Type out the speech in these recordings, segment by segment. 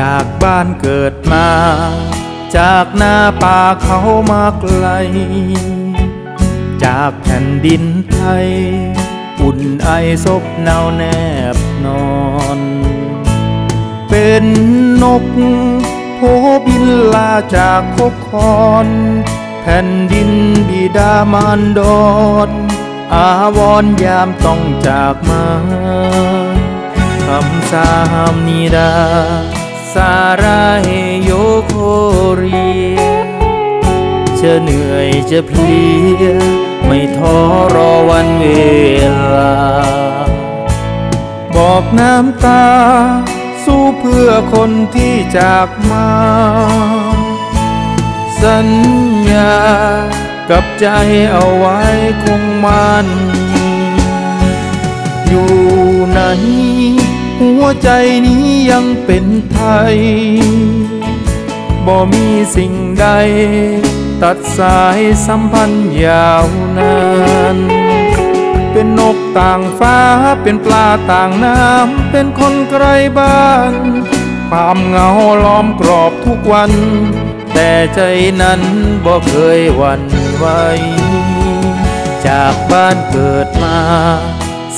จากบ้านเกิดมา จากหน้าป่าเขามาไกล จากแผ่นดินไทย อุ่นไอซบหนาวแนบนอน เป็นนกโพบินลาจากคบคอนแผ่นดินบิดามานดอนอาวรยามต้องจากมาคำสามนิดา สาราเฮโยโคเรีย จะเหนื่อยจะเพลีย ไม่ท้อรอวันเวลา บอกน้ำตา สู้เพื่อคนที่จากมา สัญญากับใจเอาไว้คงมันอยู่ไหน หัวใจนี้ยังเป็นไทย บ่มีสิ่งใด ตัดสายสัมพันธ์ยาวนาน เป็นนกต่างฟ้า เป็นปลาต่างน้ำ เป็นคนไกลบ้าน ความเหงาล้อมกรอบทุกวัน แต่ใจนั้นบ่เคยหวั่นไหวจากบ้านเกิดมา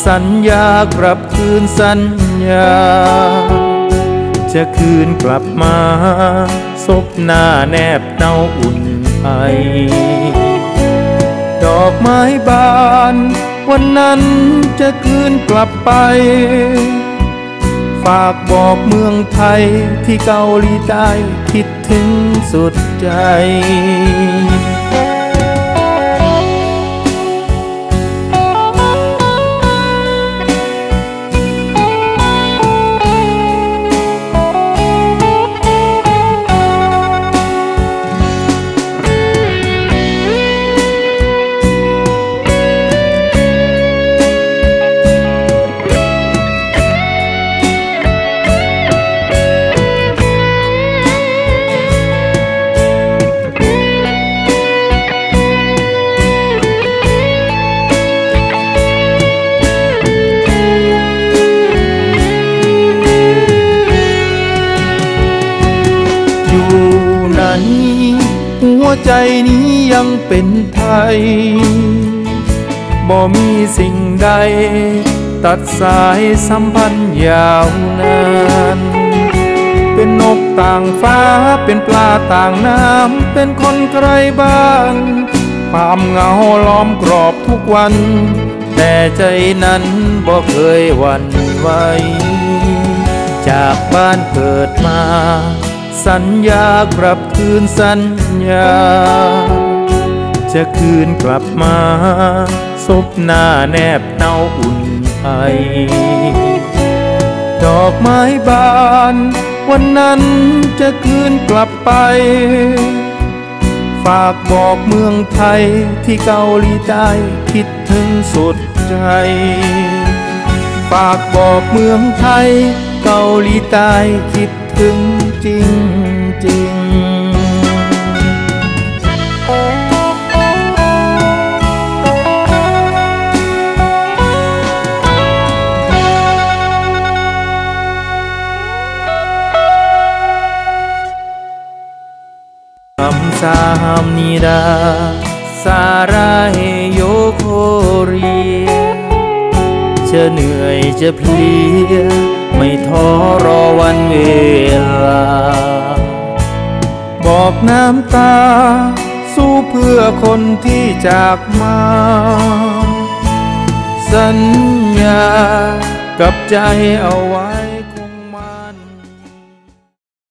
สัญญากลับคืนสัญญา จะคืนกลับมา ซบหน้าแนบเนาอุ่นไอดอกไม้บาน วันนั้นจะคืนกลับไป ฝากบอกเมืองไทยที่เกาหลีใต้คิดถึงสุดใจ ใจนี้ยังเป็นไทย บ่มีสิ่งใด ตัดสายสัมพันธ์ยาวนาน เป็นนกต่างฟ้า เป็นปลาต่างน้ำ เป็นคนไกลบ้านความเหงาล้อมกรอบทุกวัน แต่ใจนั้นบ่เคยหวั่นไหวจากบ้านเกิดมา สัญญากลับคืนสัญญา จะคืนกลับมาซบหน้าแนบเนาอุ่นไอดอกไม้บาน วันนั้นจะคืนกลับไป ฝากบอกเมืองไทยที่เกาหลีใต้คิดถึงสุดใจ ฝากบอกเมืองไทยเกาหลีใต้คิดถึง จริงจริงคำสามนิดาสาราเฮโยโคเรียจะเหนื่อยจะเพลีย ไม่ท้อรอวันเวลา บอกน้ำตา สู้เพื่อคนที่จากมา สัญญากับใจเอาไว้